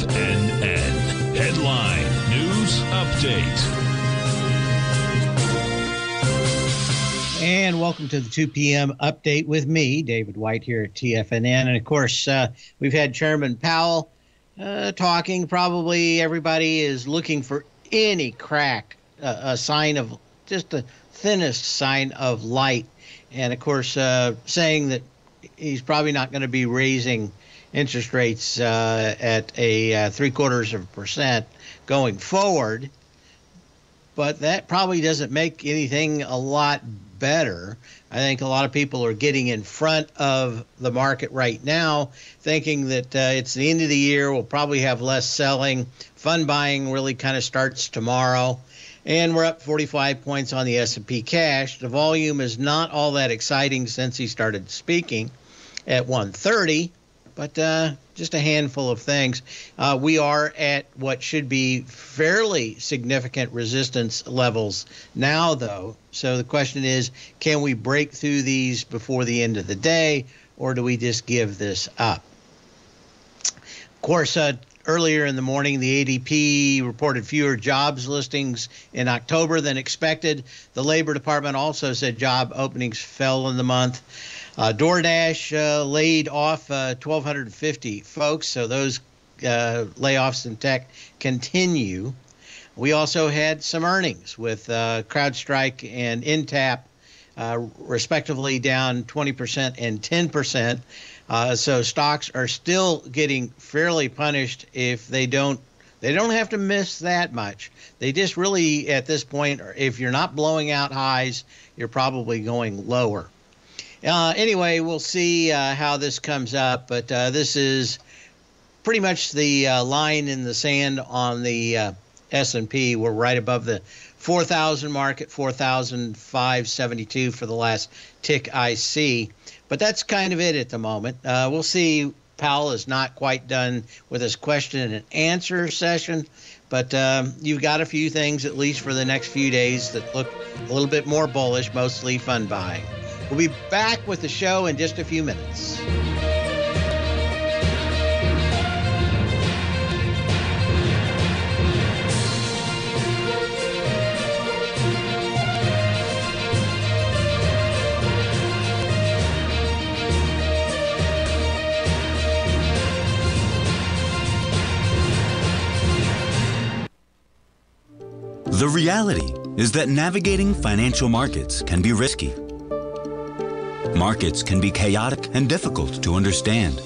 TFNN. Headline News Update. And welcome to the 2 p.m. update with me, David White, here at TFNN. And of course, uh, we've had Chairman Powell uh, talking. Probably everybody is looking for any crack, uh, a sign of just the thinnest sign of light. And of course, uh, saying that he's probably not going to be raising interest rates uh, at a uh, three quarters of a percent going forward. But that probably doesn't make anything a lot better. I think a lot of people are getting in front of the market right now, thinking that uh, it's the end of the year. We'll probably have less selling. Fund buying really kind of starts tomorrow, and we're up 45 points on the S&P cash. The volume is not all that exciting since he started speaking at 130 but uh, just a handful of things. Uh, we are at what should be fairly significant resistance levels now, though. So the question is can we break through these before the end of the day, or do we just give this up? Of course, uh, earlier in the morning, the ADP reported fewer jobs listings in October than expected. The Labor Department also said job openings fell in the month. Uh, DoorDash uh, laid off uh, 1,250 folks, so those uh, layoffs in tech continue. We also had some earnings with uh, CrowdStrike and Intapp, uh, respectively, down 20% and 10%. so stocks are still getting fairly punished if they don't they don't have to miss that much. They just really, at this point, if you're not blowing out highs, you're probably going lower. Uh, anyway, we'll see uh, how this comes up, but uh, this is pretty much the uh, line in the sand on the uh, S&P. We're right above the 4,000 mark at 4,572 for the last tick I see. But that's kind of it at the moment. Uh, we'll see. Powell is not quite done with his question and answer session, but um, you've got a few things, at least for the next few days, that look a little bit more bullish, mostly fund buying. We'll be back with the show in just a few minutes. The reality is that navigating financial markets can be risky. Markets can be chaotic and difficult to understand.